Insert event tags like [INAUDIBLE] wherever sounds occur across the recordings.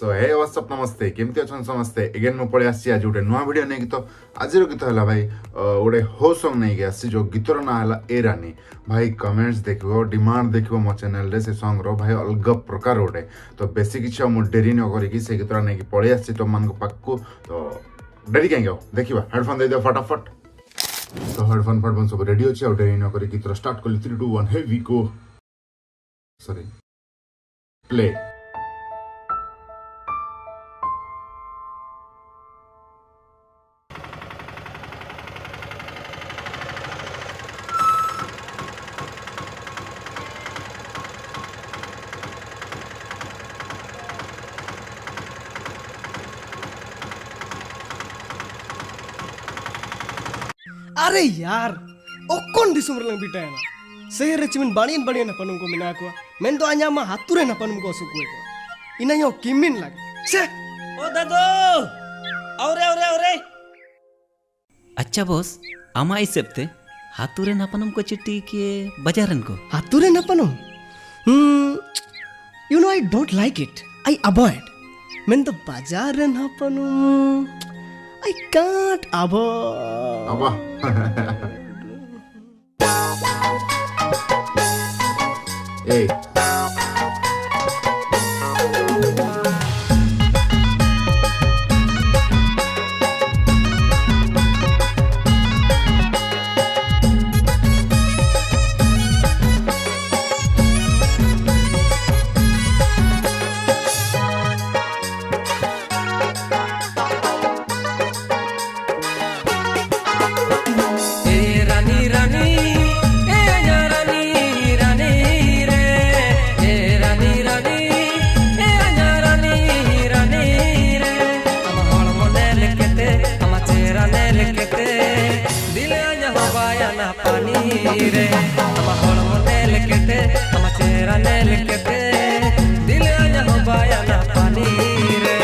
Show ହେ WhatsApp ନମସ୍ତେ କେମିତି ଅଛନ୍ତି ସମସ୍ତେ ଏଗେନ୍ ମୁଁ ପଳେଇ ଆସିଛି ଆଜି ଗୋଟେ ନୂଆ ଭିଡ଼ିଓ ନେଇକି ତ ଆଜିର ଗୀତ ହେଲା ଭାଇ ଗୋଟେ ହୋ ସଙ୍ଗ୍ ନେଇକି ଆସିଛି ଯେଉଁ ଗୀତର ନାଁ ହେଲା ଏ ରାନୀ ଭାଇ କମେଣ୍ଟସ୍ ଦେଖିବ ଡିମାଣ୍ଡ ଦେଖିବ ମୋ ଚ୍ୟାନେଲରେ ସେ ସଙ୍ଗ୍ର ଭାଇ ଅଲଗା ପ୍ରକାର ଗୋଟେ ତ ବେଶୀ କିଛି ଆଉ ମୁଁ ଡେରି ନ କରିକି ସେ ଗୀତଟା ନେଇକି ପଳେଇ ଆସିଛି ତମମାନଙ୍କ ପାଖକୁ ତ ଡେରି କାହିଁକି ଆଉ ଦେଖିବା ହେଡ଼ଫୋନ୍ ଦେଇଦିଅ ଫଟାଫଟ ତ ହେଡ଼ଫୋନ୍ ଫେଡ଼ଫୋନ୍ ସବୁ ରେଡ଼ି ଅଛି ଆଉ ଡେରି ନ କରି ଗୀତର ଷ୍ଟାର୍ଟ କଲି three two one hey we go sorry play ಅರೆ ಯಾರ್ ಒಕ್ಕೊಂಡ್ ದಿವಸ ಮರಲಂಗ್ ಬಿಟ್ಟಾಯಣ ಸೇರ್ ಚಿಮಿನ್ ಬಾಣಿಯನ್ ಬಾಣಿಯನ್ ಹಪ್ಪನಮ್ ಕೋ ಮಿನಾ ಕೋ ಮೆನ್ ದೋ ಆಂಜಾಮ ಹತ್ತುರೆ ಹಪ್ಪನಮ್ ಕೋ ಸುಕು ಕೋ ಇನಯೋ ಕಿಮ್ಮಿನ್ ಲಗ್ ಸೆ ಓ ದಾದೋ ಅವರೇ ಅವರೇ ಅವರೇ अच्छा बॉस आमा हिसाब से हाथुरे नपनम को चिट्टी के बाजारन को हाथुरे नपनम you know I don't like it I avoid मैं तो बाजारन हपनम I can't, Abba. Abba. [LAUGHS] রে আমার হরম নেল কেটে আমার চেহারা নেল কেটে দিলে আজ বায়া না পানি রে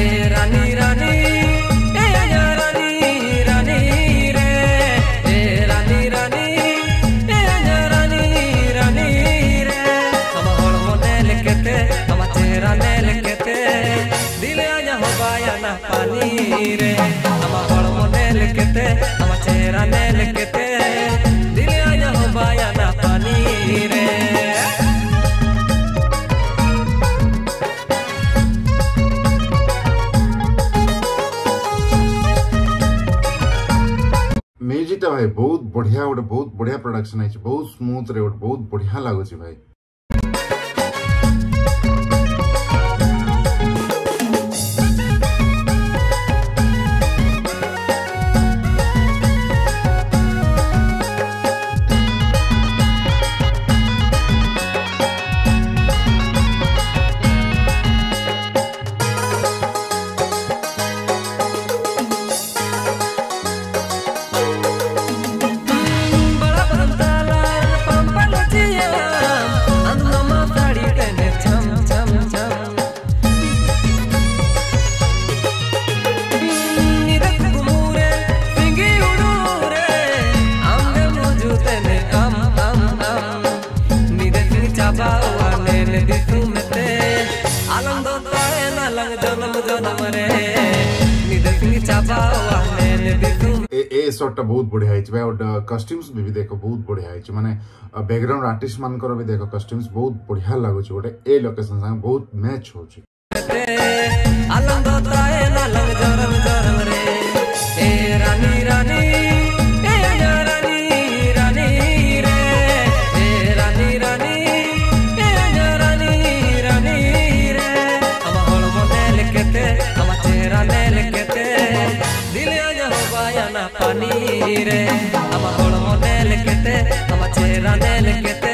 এ রানী রানী এ রানী রানী রে এ রানী রানী এ রানী রানী রে আমার হরম নেল কেটে আমার চেহারা নেল কেটে দিলে আজ বায়া না পানি রে ବଢ଼ିଆ ଗୋଟେ ବହୁତ ବଢ଼ିଆ ପ୍ରଡକ୍ସନ୍ ହେଇଛି ବହୁତ ସ୍ମୁଥ୍ରେ ଗୋଟେ ବହୁତ ବଢ଼ିଆ ଲାଗୁଛି ଭାଇ ଡ୍ରେସ୍ ସର୍ଟଟା ବହୁତ ବଢ଼ିଆ ହେଇଛି ଭାଇ ଆଉ କଷ୍ଟ୍ୟୁମ୍ସ ବି ଦେଖ ବହୁତ ବଢ଼ିଆ ହେଇଛି ମାନେ ବ୍ୟାକଗ୍ରାଉଣ୍ଡ ଆର୍ଟିଷ୍ଟମାନଙ୍କର ବି ଦେଖ କଷ୍ଟ୍ୟୁମ୍ସ ବହୁତ ବଢ଼ିଆ ଲାଗୁଛି ଗୋଟେ ଏ ଲୋକେସନ୍ ସାଙ୍ଗେ ବହୁତ ମ୍ୟାଚ୍ ହେଉଛି পানি রে আমার বড় মনে কেতে আমার চেহারা দেল কেতে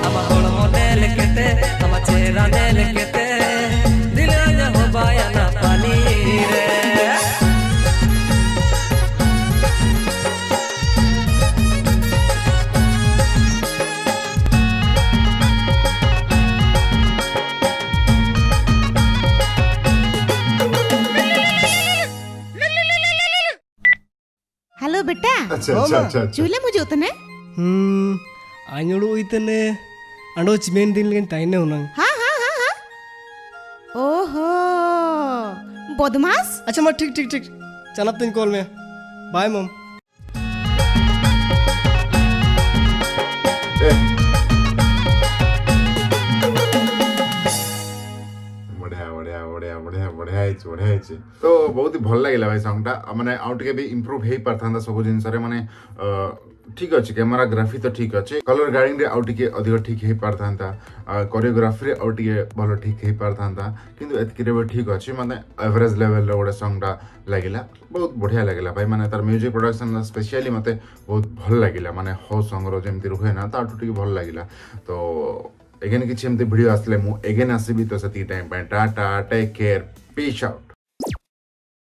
हेलो बेटा अच्छा अच्छा, अच्छा अच्छा चूल्हा मुझे उतना हम्म आंगड़ो इतने अड़ोच मेन दिन लेकिन ताइने होना हाँ बदमाश अच्छा मैं ठीक ठीक ठीक चलत तीन कॉल में बाय मम ହେଇଛି ବଢ଼ିଆ ହେଇଛି ତ ବହୁତ ଭଲ ଲାଗିଲା ଭାଇ ସାଉଣ୍ଡଟା ମାନେ ଆଉ ଟିକେ ବି ଇମ୍ପ୍ରୁଭ୍ ହେଇପାରିଥାନ୍ତା ସବୁ ଜିନିଷରେ ମାନେ ଠିକ୍ ଅଛି କ୍ୟାମେରା ଗ୍ରାଫି ତ ଠିକ୍ ଅଛି କଲର୍ ଗାର୍ଡିଂରେ ଆଉ ଟିକେ ଅଧିକ ଠିକ୍ ହେଇପାରିଥାନ୍ତା କୋରିଓଗ୍ରାଫିରେ ଆଉ ଟିକେ ଭଲ ଠିକ୍ ହେଇପାରିଥାନ୍ତା କିନ୍ତୁ ଏତିକିରେ ବି ଠିକ୍ ଅଛି ମାନେ ଏଭରେଜ୍ ଲେଭେଲ୍ର ଗୋଟେ ସଙ୍ଗଟା ଲାଗିଲା ବହୁତ ବଢ଼ିଆ ଲାଗିଲା ଭାଇ ମାନେ ତାର ମ୍ୟୁଜିକ୍ ପ୍ରଡକ୍ସନ୍ ସ୍ପେଶିଆଲି ମୋତେ ବହୁତ ଭଲ ଲାଗିଲା ମାନେ ହଉ ସଙ୍ଗର ଯେମିତି ରୁହେ ନା ତାଠୁ ଟିକେ ଭଲ ଲାଗିଲା ତ ଏଗେନ୍ କିଛି ଏମିତି ଭିଡ଼ିଓ ଆସିଲେ ମୁଁ ଏଗେନ୍ ଆସିବି ତ ସେତିକି ଟାଇମ୍ ପାଇଁ tata take care Peace out.